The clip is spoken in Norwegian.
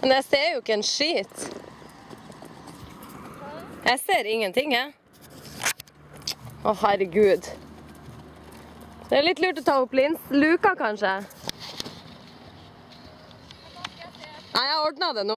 Men jeg ser jo ikke en skit. Jeg ser ingenting, jeg. Å, herregud. Det er litt lurt å ta opp lins luka, kanskje. Nei, jeg ordna det nå.